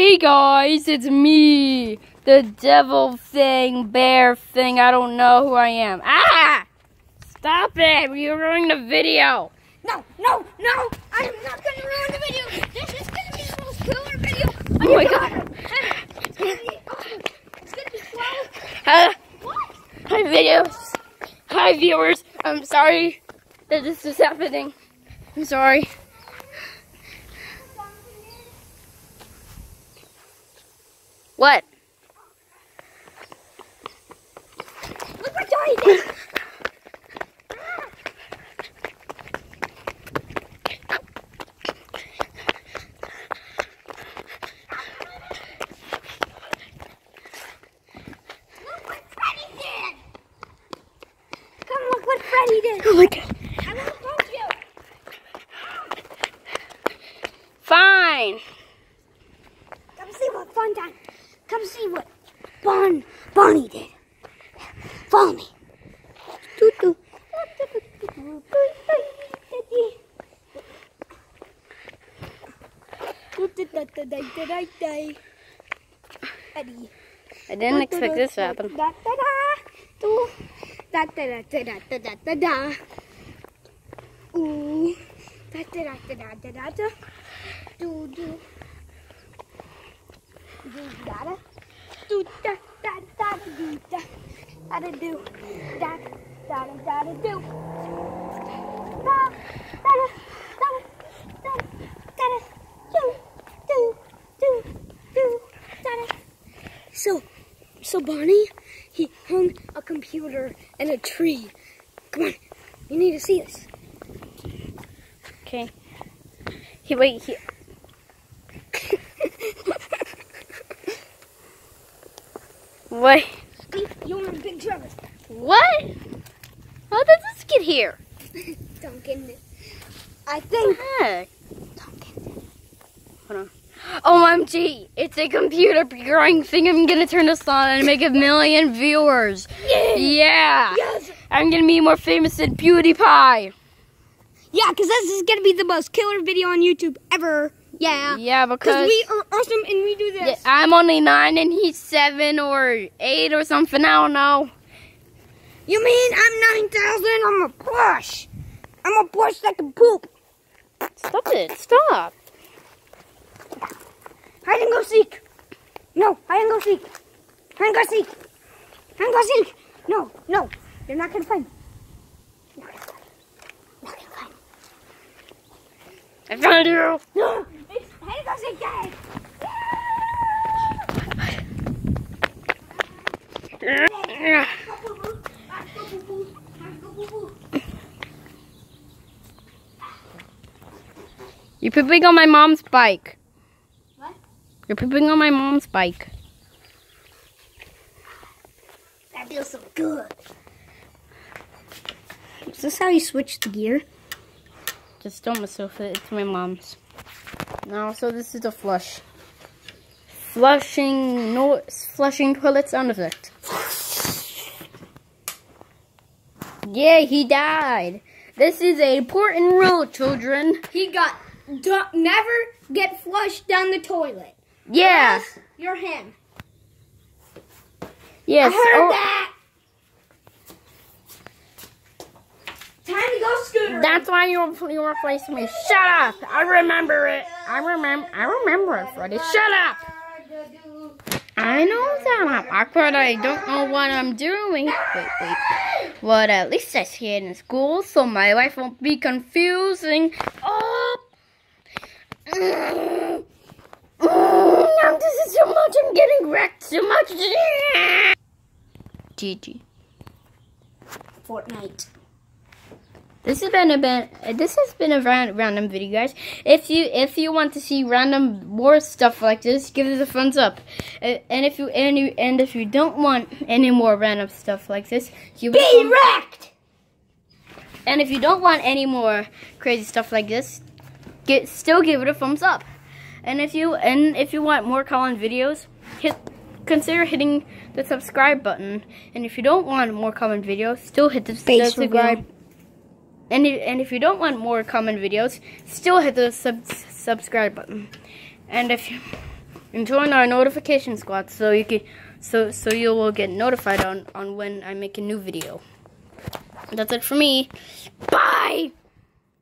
Hey guys, it's me, the devil thing, bear thing. I don't know who I am. Ah! Stop it! You're ruining the video. No, no, no! I am not gonna ruin the video! This is gonna be the most killer video! Oh my god. It's gonna be awesome! It's gonna be slow! Hi, What? hi videos. Hi viewers. I'm sorry that this is happening. I'm sorry. What? Look what Johnny did! Look what Freddy did! Come look what Freddy did! Oh my god. I'm gonna poke you! Fine. Come see what fun time. Come see what Bon Bonnie did. Follow me. I didn't expect this to happen. Ooh. Da da da da da da da da. Do do. Do da da. Do da da da do da. Da da do. Da da da da da do. Da da da da da da da do do do do da da. So, so Bonnie, he hung a computer in a tree. Come on, you need to see this. Okay. He wait. He. What? You're in big trouble. What? How did this get here? Duncan, I think. Heck. Duncan. Hold on. OMG! It's a computer growing thing. I'm gonna turn this on and make a million viewers. Yeah. Yeah. Yes. I'm gonna be more famous than PewDiePie. Yeah, because this is gonna be the most killer video on YouTube ever. Yeah. Yeah, Because we are awesome and we do this. I'm only nine and he's seven or eight or something. I don't know. You mean I'm 9,000? I'm a push. I'm a push like a poop. Stop it! Stop. Hide and go seek. No, hide and go seek. Hide and go seek. Hide and go seek. No, no. You're not gonna find me. You're not gonna find me. You're not gonna find me. I found you. No, it's hide and go seek day. You're pooping on my mom's bike. What? You're pooping on my mom's bike. That feels so good. Is this how you switch the gear? Just don't mess with it. It's my mom's. Now, so this is a flush. Flushing, no, flushing toilet sound effect. Yeah, he died. This is an important rule, children. He got never get flushed down the toilet. Yeah. Unless You're him. Yes. I heard oh, that. Time to go scooter. That's why you you replaced me. Shut up. I remember it. I remember. I remember it, Freddy. Shut up. I know that I'm awkward. I don't know what I'm doing. Wait, wait. But at least I see it in school, so my life won't be confusing. Oh. Mm. Mm, this is too much. I'm getting wrecked too much. GG. Fortnite. This has been a been, this has been a ran, random video, guys. If you if you want to see random more stuff like this, give it a thumbs up. Uh, and if you and you, and if you don't want any more random stuff like this, you Be wrecked. and if you don't want any more crazy stuff like this, get still give it a thumbs up. And if you and if you want more Colin videos, hit consider hitting the subscribe button. And if you don't want more common videos, still hit the Face subscribe. And if, and if you don't want more common videos, still hit the sub subscribe button. And if you and join our notification squad so you can so so you will get notified on on when I make a new video. That's it for me. Bye.